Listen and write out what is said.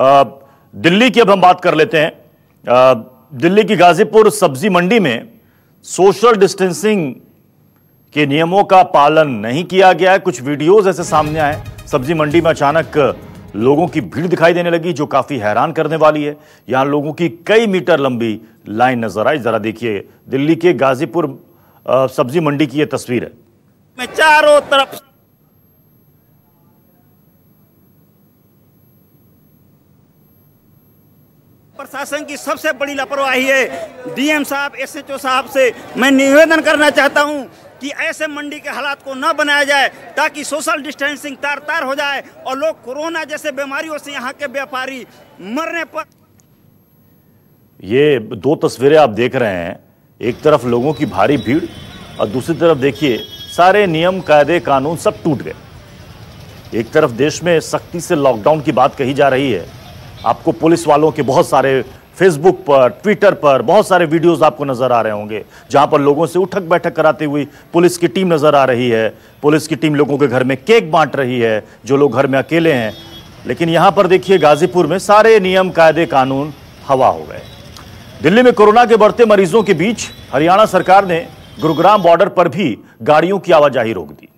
दिल्ली की अब हम बात कर लेते हैं। दिल्ली की गाजीपुर सब्ज़ी मंडी में सोशल डिस्टेंसिंग के नियमों का पालन नहीं किया गया है। कुछ वीडियोस ऐसे सामने आए। सब्ज़ी मंडी में अचानक लोगों की भीड़ दिखाई देने लगी, जो काफ़ी हैरान करने वाली है। यहाँ लोगों की कई मीटर लंबी लाइन नज़र आई। जरा देखिए, दिल्ली के गाजीपुर सब्ज़ी मंडी की यह तस्वीर है। चारों तरफ़ प्रशासन की सबसे बड़ी लापरवाही है। डीएम साहब, एसएचओ साहब से मैं निवेदन करना चाहता हूँ कि ऐसे मंडी के हालात को न बनाया जाए, ताकि सोशल डिस्टेंसिंग तार तार हो जाए और लोग कोरोना जैसे बीमारियों से यहाँ के व्यापारी मरने पर ये दो तस्वीरें आप देख रहे हैं। एक तरफ़ लोगों की भारी भीड़ और दूसरी तरफ़ देखिए, सारे नियम, कायदे, कानून सब टूट गए। एक तरफ़ देश में सख्ती से लॉकडाउन की बात कही जा रही है। आपको पुलिस वालों के बहुत सारे फेसबुक पर ट्विटर पर बहुत सारे वीडियोस आपको नज़र आ रहे होंगे, जहाँ पर लोगों से उठक बैठक कराते हुई पुलिस की टीम नज़र आ रही है। पुलिस की टीम लोगों के घर में केक बांट रही है, जो लोग घर में अकेले हैं। लेकिन यहाँ पर देखिए, गाजीपुर में सारे नियम, कायदे, कानून हवा हो गए। दिल्ली में कोरोना के बढ़ते मरीजों के बीच हरियाणा सरकार ने गुरुग्राम बॉर्डर पर भी गाड़ियों की आवाजाही रोक दी।